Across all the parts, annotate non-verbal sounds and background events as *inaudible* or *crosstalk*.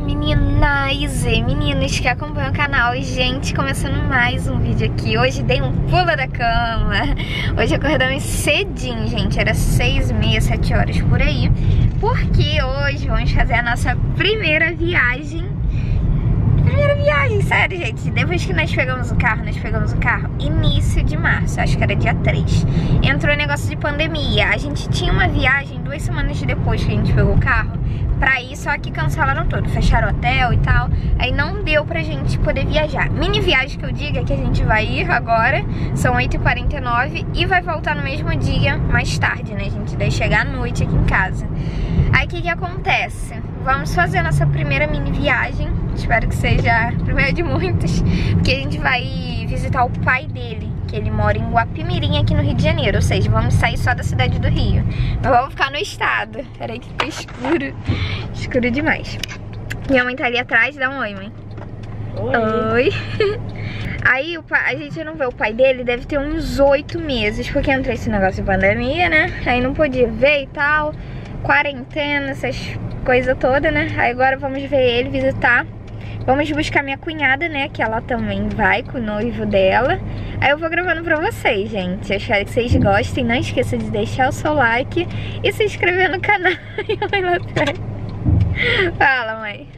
meninas e meninos que acompanham o canal. E gente, começando mais um vídeo aqui. Hoje dei um pulo da cama. Hoje acordamos cedinho, gente. Era seis, meia, sete horas por aí. Porque hoje vamos fazer a nossa primeira viagem Primeira viagem, sério, gente Depois que nós pegamos o carro, nós pegamos o carro Início de março, acho que era dia 3 Entrou o negócio de pandemia A gente tinha uma viagem duas semanas depois que a gente pegou o carro pra ir, só que cancelaram tudo, fecharam hotel e tal. Aí não deu pra gente poder viajar. Mini viagem que eu digo é que a gente vai ir agora, são 8h49 e vai voltar no mesmo dia, mais tarde, né, gente? Daí chegar à noite aqui em casa. Aí o que que acontece? Vamos fazer a nossa primeira mini viagem, espero que seja a primeira de muitas, porque a gente vai visitar o pai dele que ele mora em Guapimirim, aqui no Rio de Janeiro. Ou seja, vamos sair só da cidade do Rio. Mas vamos ficar no estado. Peraí que ficou escuro. Escuro demais. Minha mãe tá ali atrás. Dá um oi, mãe. Oi. Oi. *laughs* Aí pai, a gente não vê o pai dele, deve ter uns oito meses, porque entrou esse negócio de pandemia, né? Aí não podia ver e tal, quarentena, essas coisas todas, né? Aí agora vamos ver ele, visitar. Vamos buscar minha cunhada, né? Que ela também vai com o noivo dela. Aí eu vou gravando pra vocês, gente. Eu espero que vocês gostem. Não esqueça de deixar o seu like e se inscrever no canal. *laughs* Fala, mãe.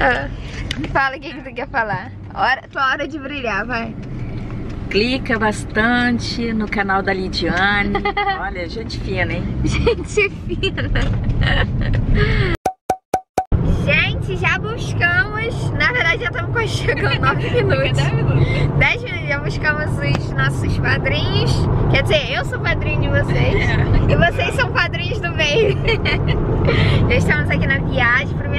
Ah, fala o que, que quer falar. Hora, tua hora de brilhar, vai. Clica bastante no canal da Lidiane. *laughs* Olha, gente fina, hein? Gente fina. Gente, já buscamos. Na verdade, já estamos quase chegando 9 *laughs* minutos. 10 minutos. Já buscamos os nossos padrinhos. Quer dizer, eu sou padrinho de vocês. E vocês são padrinhos do meio. *laughs* já estamos aqui na viagem. Primeira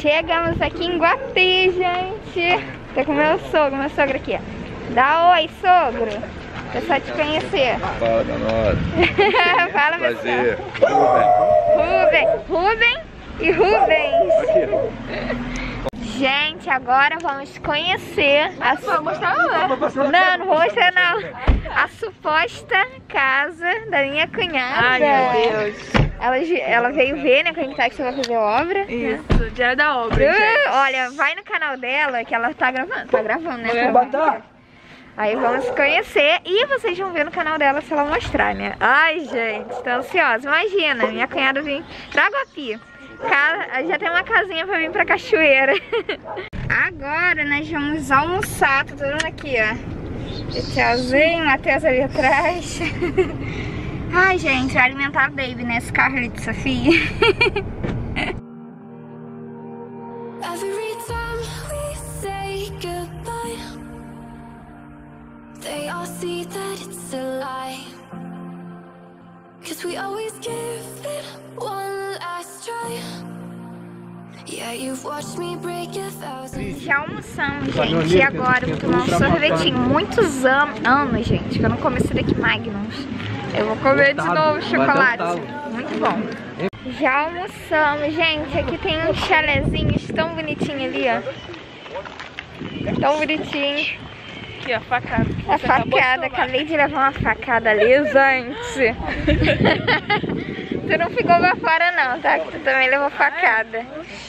Chegamos aqui em Guapi, gente. Tô com meu sogro, meu sogro aqui, ó. Dá oi, sogro. É só te conhecer. *laughs* Fala, Danora. Fala, meu Prazer. Rubem. Rubem e Rubens. Aqui. Gente, agora vamos conhecer a su... mostrar Não, não vou mostrar não. A suposta casa da minha cunhada. Ai, meu Deus. Ela, ela veio ver, né, que a gente tá que você vai fazer obra. né? Isso, diário da obra, Uh, gente. olha, vai no canal dela que ela tá gravando. Tá gravando, né? É. Tá Aí vamos conhecer e vocês vão ver no canal dela se ela mostrar, né? Ai, gente, tô ansiosa. Imagina, minha cunhada vir da Guapi. Já tem uma casinha pra vir pra cachoeira. *laughs* Agora nós vamos almoçar. Tô todo mundo aqui, ó. Tchauzinho, Matheus ali atrás. *laughs* Ai, gente, vai alimentar a Baby nesse carro ali de Sofia. *laughs* Every time we say goodbye, they all see that it's a lie. Cause we always give it one last try. Yeah, you've watched me break a thousand. Já almoçamos, gente, e agora eu vou tomar um sorvetinho. Muitos an anos, gente, que eu não comi esse daqui Magnums. Eu vou comer de novo chocolate. Muito bom. Já almoçamos, gente. Aqui tem uns chalezinhos tão bonitinhos ali, ó. Tão bonitinho. Aqui, ó, facada. A facada, acabei de levar uma facada ali, gente. *laughs* tu não ficou pra fora não, tá? Que tu também levou facada.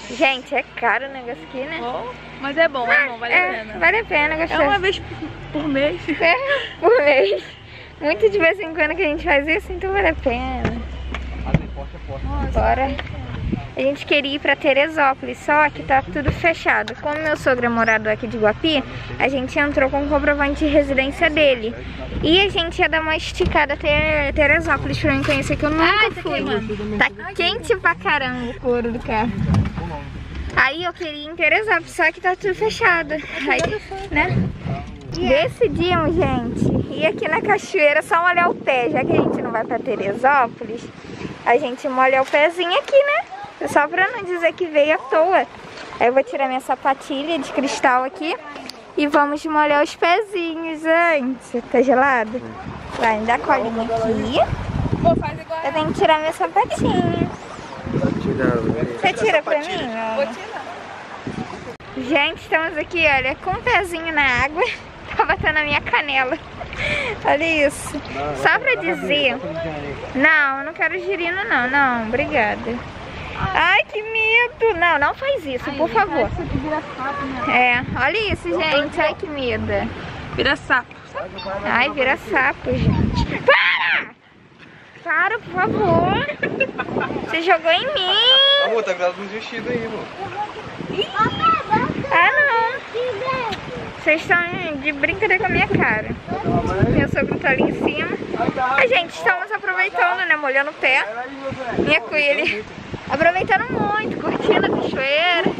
Gente, é caro o negócio aqui, né? Bom, Mas é bom, é bom, vale é, a pena. Vale a pena, É gostoso. uma vez por mês. *laughs* É, por mês. Muito de vez em quando que a gente faz isso, então vale a pena. Bora. A gente queria ir pra Teresópolis, só que tá tudo fechado. Como meu sogro é morador aqui de Guapi, a gente entrou com o comprovante de residência dele. E a gente ia dar uma esticada até Teresópolis pra me conhecer, que eu nunca fui. Tá quente pra caramba o couro do carro. Aí eu queria ir em Teresópolis, só que tá tudo fechado. Aí, né? Decidimos, gente, ir aqui na cachoeira só molhar o pé, já que a gente não vai pra Teresópolis, a gente molha o pezinho aqui, né? Só pra não dizer que veio à toa. Aí eu vou tirar minha sapatilha de cristal aqui e vamos molhar os pezinhos antes. Tá gelado? Vai, me dá a colinha aqui. Vou fazer igual Eu tenho que tirar meu sapatinho. Você tira pra mim? Vou tirar. Gente, estamos aqui, olha, com o pezinho na água. Tá batendo na minha canela. Olha isso. Só pra dizer. Não, eu não quero girino não, não, obrigada. Ai, que medo. Não, não faz isso, por favor. É, olha isso, gente. Ai, que medo. Vira sapo. Ai, vira sapo, gente. Para! Para, por favor. Você jogou em mim. Amor, tá grávida nos vestidos aí, amor. Ah, não. Vocês estão de brincadeira com a minha cara. Meu sogro tá ali em cima. A gente, estamos aproveitando, né? Molhando o pé. Minha coelha aproveitando muito, curtindo a cachoeira.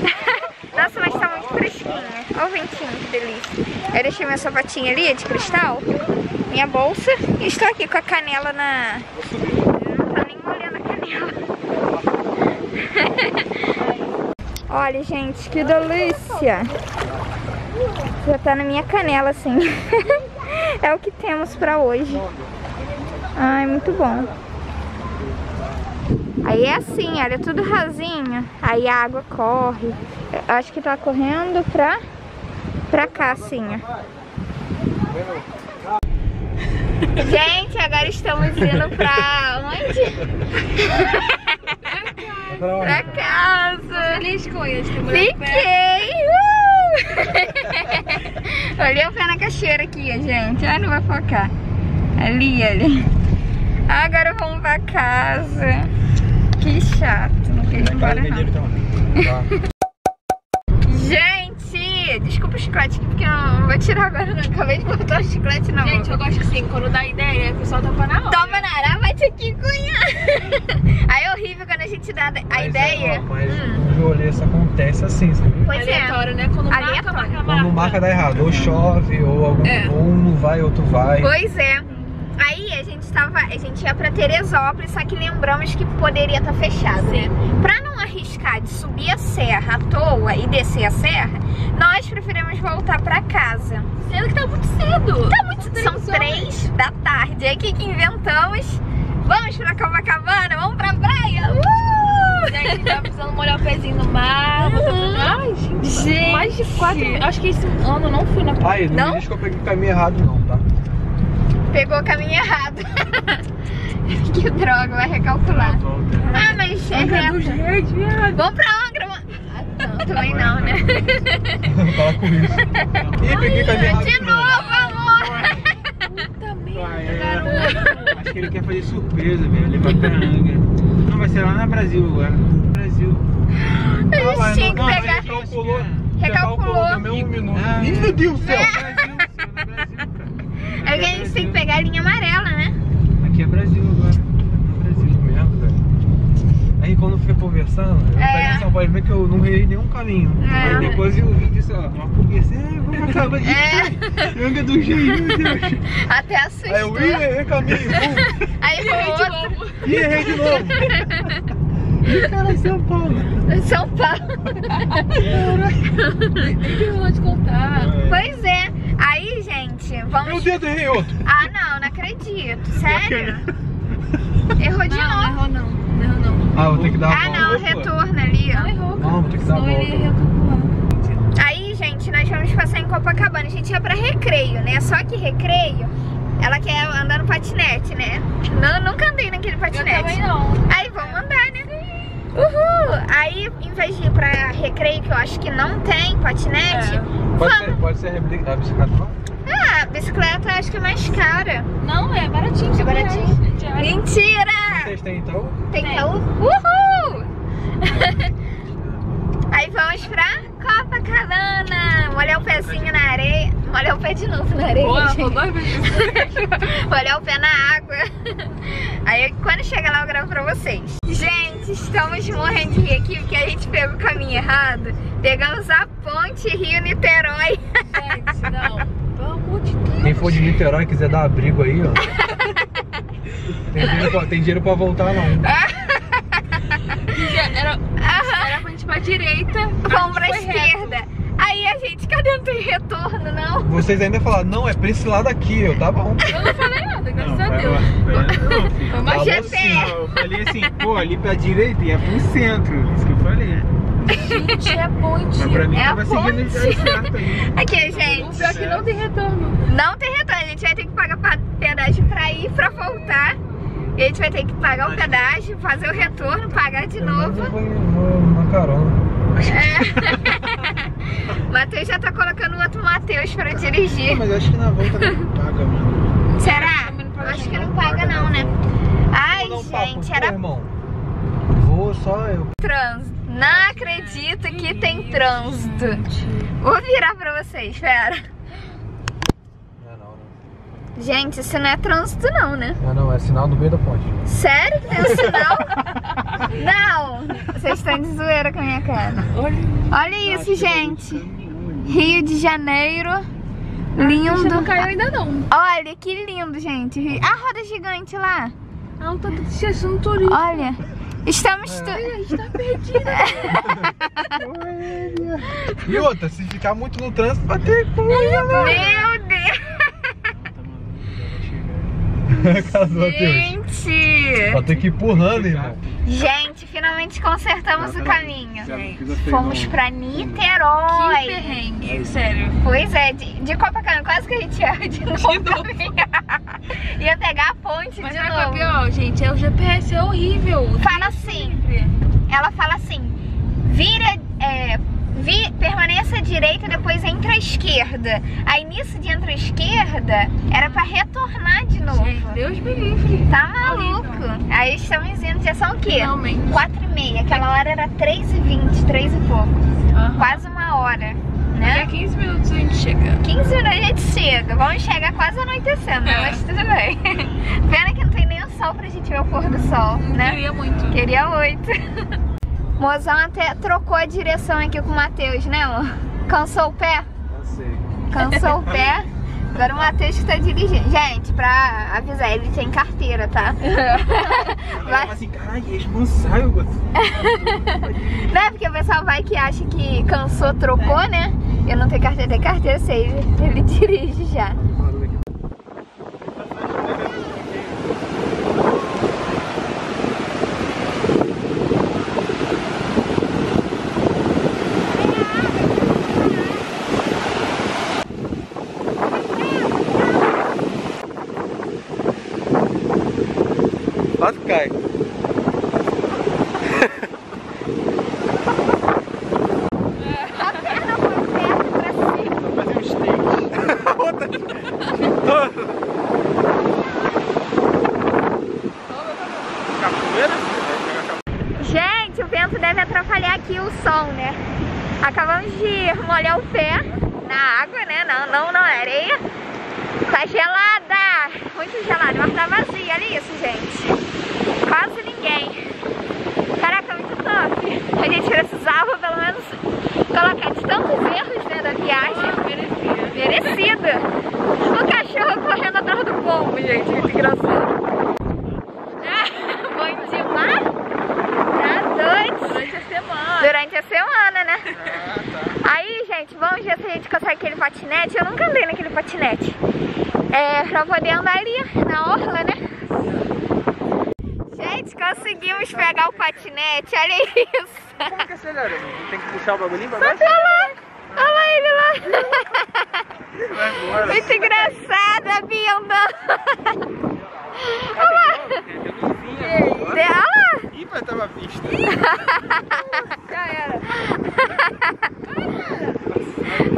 *laughs* Nossa, mas tá muito fresquinha. Olha o ventinho, que delícia. Eu deixei minha sapatinha ali, de cristal, minha bolsa. E estou aqui com a canela na... Não tá nem molhando a canela. *laughs* Olha, gente, que delícia. Já tá na minha canela, assim. *laughs* é o que temos pra hoje. Ai, muito bom. Aí é assim, olha, tudo rasinho. Aí a água corre. Eu acho que tá correndo pra, pra cá, assim, ó. Gente, agora estamos indo pra onde? *laughs* pra casa. Feliz com isso. Fiquei! Uh! *laughs* Olhei o pé na cachoeira aqui, gente. Ai, não vai focar. Ali, ali. Agora vamos pra casa. Que chato. Não quis ir embora, não. Gente, desculpa o chiclete aqui, porque eu não vou tirar agora, não. Acabei de botar o chiclete na Gente, boca. eu gosto assim, quando dá ideia, o pessoal topa na hora. Toma, Nara, vai ter que cunhar. *laughs* É horrível quando a dá a ideia. Mas Hum. no rolê isso acontece assim, sabe? Pois é. Aleatório, né? Quando marca, Aleatório. marca, marca. Quando marca dá errado, ou chove, ou, algum, É. ou um não vai, outro vai. Pois é. Aí a gente tava, a gente ia pra Teresópolis, só que lembramos que poderia estar fechado, né? Pra não arriscar de subir a serra à toa e descer a serra, nós preferimos voltar pra casa. Sendo que tá muito cedo. Tá muito, são três da tarde. Aí o que que inventamos? Vamos pra Copacabana, vamos pra praia. Uh! Gente, tá precisando molhar o pezinho no mar. Ai, gente. Gente. Mais de quatro. Acho que esse ano eu não fui na Aí, não, Não? diz que eu peguei o caminho errado não, tá? Pegou o caminho errado. *laughs* que droga, vai recalcular. Ah, mas é reto. Viado. Vamos pra Angra, mano. Ah, não, também não, né? *laughs* Fala com isso. Ih, peguei o caminho errado De novo, amor. Puta merda, é. garoto. Acho que ele quer fazer surpresa, velho. Levar pra Angra. Não, vai ser lá na Brasil agora. Brasil. A gente tinha que pegar. ele calculou. Recalculou. também um minuto. Ah, meu Deus do céu! Brasil, da Brasil, cara. É que a gente tem que pegar a linha amarela, né? Aqui é Brasil agora. No Brasil. mesmo, velho. Aí quando fica conversando, eu É. pego essa pode ver que eu não errei nenhum caminho. É. Aí depois eu vi disso, ó. Uma conversa. É, vamos acabar de É. Angra do Reis, meu Deus. Até Aí assustou. eu ih, errei caminho. Aí foi outro. Ih, errei de novo. Cara, São Paulo. São Paulo. Nem terminou de contar. Pois é. Aí, gente, Meu vamos. dedo, errei outro. Ah, não, não acredito. Sério? Errou de Não, não novo. errou não. Não errou não. Ah, vou ter que dar a Ah, volta. não, retorno ali, Não ó. errou. Não, vou ter que dar a Senão ele ia volta. calcular. Aí, gente, nós vamos passar em Copacabana. A gente ia pra recreio, né? Só que recreio, ela quer andar no patinete, né? Não, nunca andei naquele Eu patinete. também não. Aí vamos andar, né? Uhul! Aí, em vez de ir pra recreio, que eu acho que não tem patinete, Pode vamos. ser, pode ser a replica- a bicicleta lá? Ah, a bicicleta eu acho que é mais cara. Não, é baratinho. É baratinho? Diário. Mentira! Vocês têm então? Tem. Itaú? Uhul! *laughs* Copacabana. Molhar o pezinho na areia. Molhar o pé de novo na areia. Boa, dois *laughs* Molhar o pé na água. Aí quando chega lá eu gravo pra vocês. Gente, estamos morrendo de rir aqui porque a gente pegou o caminho errado. Pegamos a ponte Rio-Niterói. Gente, não. Pelo amor de Deus. Quem for de Niterói quiser dar abrigo aí, ó. *laughs* tem, dinheiro pra, tem dinheiro pra voltar não. *laughs* direita. Vamos pra foi reto. esquerda. Aí a gente, cadê? Não tem retorno, não? Vocês ainda falaram, não, é pra esse lado aqui, eu tá bom. Eu não falei nada, graças Não, a Deus. *laughs* Foi uma Falou GPS. sim. Não, eu falei assim, pô, ali pra direita e é pro centro. Isso que eu falei. Gente, é ponte. Mas pra mim É a tava seguindo ponte. o certo aí. *laughs* Aqui, O gente. pior é que não tem retorno. Não tem retorno. A gente vai ter que pagar pa- pedágio pra ir, pra voltar. E a gente vai ter que pagar o pedágio, fazer o retorno, pagar de novo. numa carona. *laughs* Matheus já tá colocando o outro Matheus pra dirigir. Mas acho que na volta não paga, mano. Será? Acho que não paga não, né? Ai, gente, era irmão. Vou só eu. trânsito. Não acredito que tem trânsito. Vou virar pra vocês, pera. Gente, isso não é trânsito não, né? Não, não, é sinal no meio da ponte. Sério que tem um sinal? *laughs* não! Vocês estão de zoeira com a minha cara. Olha isso, gente. Rio de Janeiro. Você Lindo. não caiu ainda não. Olha, que lindo, gente. A roda gigante lá. Ela tá esquecendo turismo. Olha. Estamos... Tu... A gente tá perdida. *laughs* E outra, se ficar muito no trânsito, vai ter Meu *laughs* Gente! Vai ter que ir empurrando, irmão. Gente, finalmente consertamos o caminho. Fomos pra Que Niterói. perrengue, sério. Pois é, de, de Copacabana, quase que a gente ia *laughs* de novo. *laughs* ia pegar a ponte Mas de é novo. pior, gente? É o GPS é horrível. Fala assim, ela fala assim, vira, é, vi- permaneça à direita, depois entra à esquerda. Aí nisso de entra à esquerda, era pra retornar de novo. Gente, Deus me livre. Tá maluco? Aí estamos indo, já são o quê? Finalmente. 4 e meia. Aquela hora era 3 e 20, 3 e pouco. Aham. Quase uma hora, Daqui né? a 15 minutos a gente chega. 15 minutos a gente chega. Vamos chegar quase anoitecendo? É. Mas tudo bem. *laughs* Pena que não tem nem o sol pra gente ver o pôr do sol, né? Queria muito. Queria oito. *laughs* Mozão até trocou a direção aqui com o Matheus, né, amor? Cansou o pé? Não sei. Cansou o pé? Agora o Matheus que tá dirigindo. Gente, pra avisar, ele tem carteira, tá? *laughs* Ela fala assim, caralho, é responsável. Não é porque o pessoal vai que acha que cansou, trocou, né? Eu não tenho carteira, tem carteira, eu sei, ele, ele dirige já. Quase cai. A perna foi perto pra cima. Fazer uns takes. Capoeira? Gente, o vento deve atrapalhar aqui o som, né? Acabamos de molhar o pé na água, né? Não, não na areia. Tá gelada, muito gelada, mas tá vazia, olha isso, gente. Quase ninguém. Caraca, muito top. A gente precisava pelo menos colocar de tantos erros, né, da viagem. Merecido. O cachorro correndo atrás do pombo, gente, muito engraçado. Bom demais. Tá doido. Durante a semana. Durante a semana, né? Gente, vamos ver se a gente consegue aquele patinete. Eu nunca andei naquele patinete. É, pra poder andar ali na orla, né? Gente, conseguimos pegar o patinete. Olha isso. Como que acelera? Tem que puxar o bagulhinho pra Olha baixo? lá. Olha lá ele lá. Muito engraçado a Bia andando. Olha lá. Olha lá. Ih, mas tava vista. *laughs* Já era.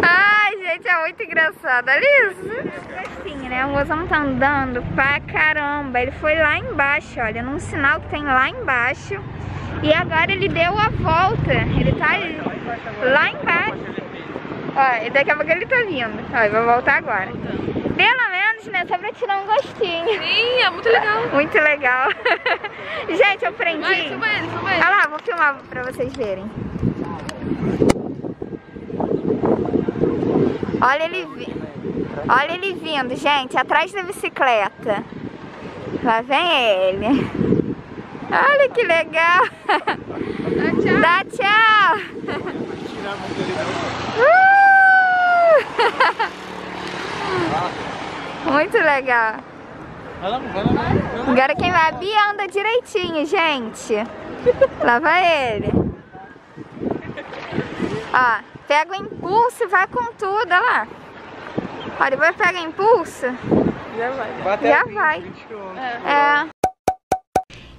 Ai, gente, é muito engraçado. Olha isso. Né? O mozão tá andando pra caramba. Ele foi lá embaixo, olha, num sinal que tem lá embaixo. E agora ele deu a volta. Ele tá ali, lá embaixo. Ó, e daqui a pouco ele tá vindo. Ó, eu vou voltar agora. Pelo menos, né? Só pra tirar um gostinho. Sim, é muito legal. Muito legal. *laughs* Gente, eu prendi. Vai, filma ele, filma ele. Olha lá, vou filmar pra vocês verem. Olha ele, vi... Olha ele vindo, gente, atrás da bicicleta. Lá vem ele. Olha que legal. Dá tchau. Uh! Muito legal. Agora quem vai, a Bia anda direitinho, gente. Lá vai ele. Ó, pega o impulso e vai com tudo, olha lá. Ó, depois pega impulso, Já vai. Já vai. 20 km. é.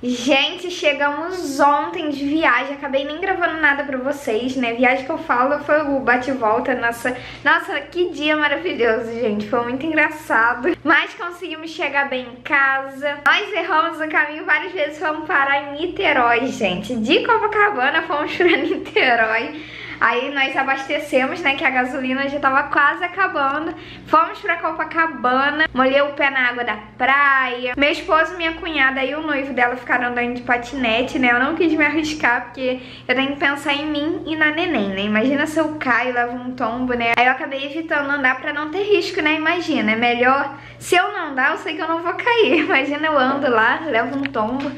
Gente, chegamos ontem de viagem, acabei nem gravando nada pra vocês, né? Viagem que eu falo foi o bate-volta, nossa... Nossa, que dia maravilhoso, gente, foi muito engraçado. Mas conseguimos chegar bem em casa. Nós erramos no caminho várias vezes, fomos parar em Niterói, gente. De Copacabana fomos pra *laughs* Niterói. Aí nós abastecemos, né, que a gasolina já tava quase acabando. Fomos pra Copacabana, molhei o pé na água da praia. Meu esposo, minha cunhada e o noivo dela ficaram andando de patinete, né? Eu não quis me arriscar porque eu tenho que pensar em mim e na neném, né? Imagina se eu caio e levo um tombo, né? Aí eu acabei evitando andar pra não ter risco, né? Imagina, é melhor... Se eu não andar, eu sei que eu não vou cair. *laughs* Imagina eu ando lá, levo um tombo.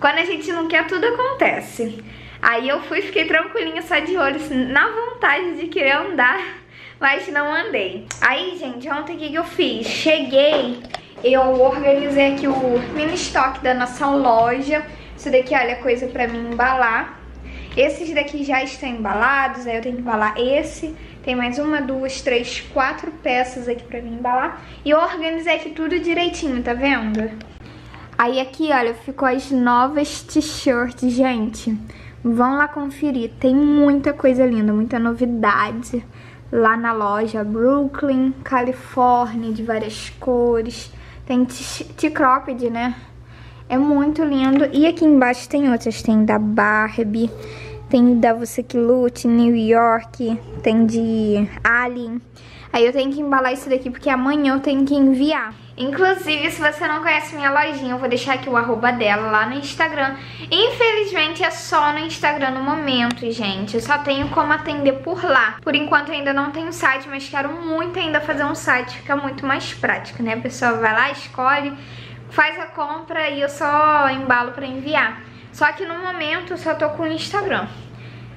Quando a gente não quer, tudo acontece. Aí eu fui, fiquei tranquilinha, só de olho, assim, na vontade de querer andar, *laughs* mas não andei. Aí, gente, ontem o que, que eu fiz? Cheguei, eu organizei aqui o mini estoque da nossa loja. Isso daqui, olha, coisa pra mim embalar. Esses daqui já estão embalados, aí eu tenho que embalar esse. Tem mais uma, duas, três, quatro peças aqui pra mim embalar. E eu organizei aqui tudo direitinho, tá vendo? Aí aqui, olha, ficou as novas t-shirts, gente. Vão lá conferir, tem muita coisa linda, muita novidade lá na loja Brooklyn, Califórnia, de várias cores. Tem T-Cropped, né? É muito lindo. E aqui embaixo tem outras, tem da Barbie, tem da Você Que Lute, New York, tem de Alien. Aí eu tenho que embalar isso daqui porque amanhã eu tenho que enviar. Inclusive, se você não conhece minha lojinha, eu vou deixar aqui o arroba dela lá no Instagram. Infelizmente, é só no Instagram no momento, gente. Eu só tenho como atender por lá. Por enquanto, ainda não tenho site, mas quero muito ainda fazer um site. Fica muito mais prático, né? A pessoa vai lá, escolhe, faz a compra e eu só embalo pra enviar. Só que no momento, eu só tô com o Instagram.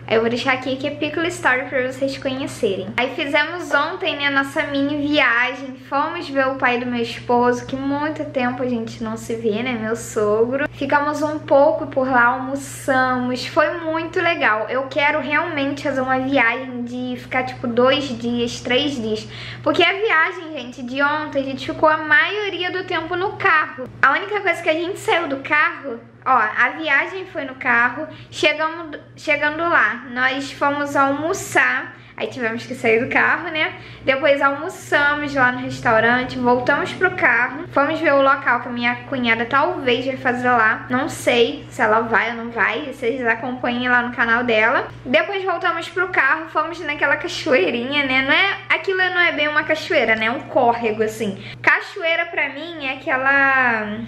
Eu vou deixar aqui que é Pickle Story pra vocês conhecerem. Aí fizemos ontem, né, nossa mini viagem. Fomos ver o pai do meu esposo, que muito tempo a gente não se vê, né, meu sogro. Ficamos um pouco por lá, almoçamos. Foi muito legal. Eu quero realmente fazer uma viagem de ficar, tipo, dois dias, três dias. Porque a viagem, gente, de ontem, a gente ficou a maioria do tempo no carro. A única coisa que a gente saiu do carro Ó, a viagem foi no carro, chegamos, chegando lá, nós fomos almoçar, aí tivemos que sair do carro, né? Depois almoçamos lá no restaurante, voltamos pro carro, fomos ver o local que a minha cunhada talvez vai fazer lá, não sei se ela vai ou não vai, vocês acompanhem lá no canal dela. Depois voltamos pro carro, fomos naquela cachoeirinha, né? Não é, aquilo não é bem uma cachoeira, né? É um córrego, assim. Cachoeira pra mim é aquela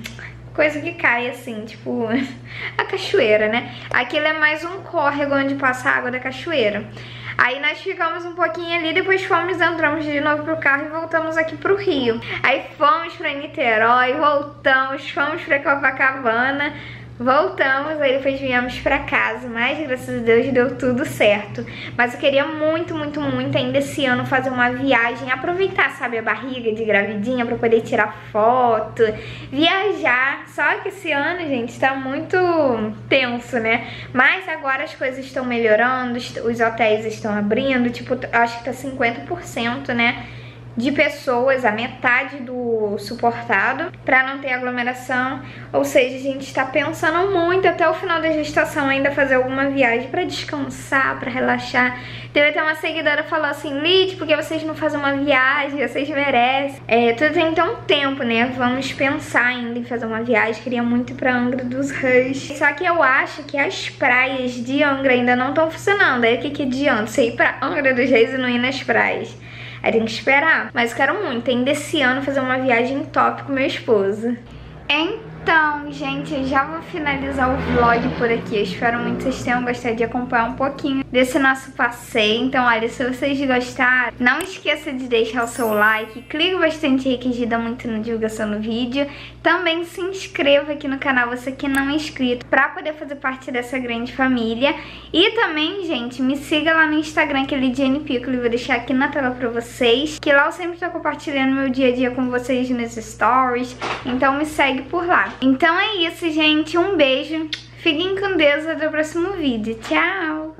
coisa que cai assim, tipo *laughs* a cachoeira, né? Aquilo é mais um córrego onde passa a água da cachoeira. Aí nós ficamos um pouquinho ali, depois fomos, entramos de novo pro carro e voltamos aqui pro Rio. Aí fomos pra Niterói, voltamos, fomos pra Copacabana, Voltamos, aí depois viemos pra casa, mas graças a Deus deu tudo certo. Mas eu queria muito, muito, muito ainda esse ano fazer uma viagem, aproveitar, sabe, a barriga de gravidinha pra poder tirar foto, viajar. Só que esse ano, gente, tá muito tenso, né? Mas agora as coisas estão melhorando, os hotéis estão abrindo, tipo, acho que tá 50%, né? De pessoas, a metade do suportado, para não ter aglomeração. Ou seja, a gente está pensando muito até o final da gestação ainda fazer alguma viagem para descansar, para relaxar. Teve até uma seguidora falou assim, Lid, por que vocês não fazem uma viagem? Vocês merecem. É, tudo tem então tempo, né? Vamos pensar ainda em fazer uma viagem. Queria muito ir pra Angra dos Reis. Só que eu acho que as praias de Angra ainda não estão funcionando. Aí o que que adianta? Você ir pra Angra dos Reis e não ir nas praias. Aí tem que esperar. Mas quero muito, ainda esse ano, fazer uma viagem top com meu esposo. Então, gente, eu já vou finalizar o vlog por aqui. Eu espero muito que vocês tenham gostado de acompanhar um pouquinho desse nosso passeio. Então, olha, se vocês gostaram, não esqueça de deixar o seu like, clique bastante aí que ajuda muito na divulgação do vídeo. Também se inscreva aqui no canal, você que não é inscrito, pra poder fazer parte dessa grande família. E também, gente, me siga lá no Instagram, que é Lidiane Piccoli, vou deixar aqui na tela pra vocês. Que lá eu sempre tô compartilhando meu dia a dia com vocês nos stories. Então me segue por lá. Então é isso, gente. Um beijo. Fiquem com Deus até o próximo vídeo. Tchau!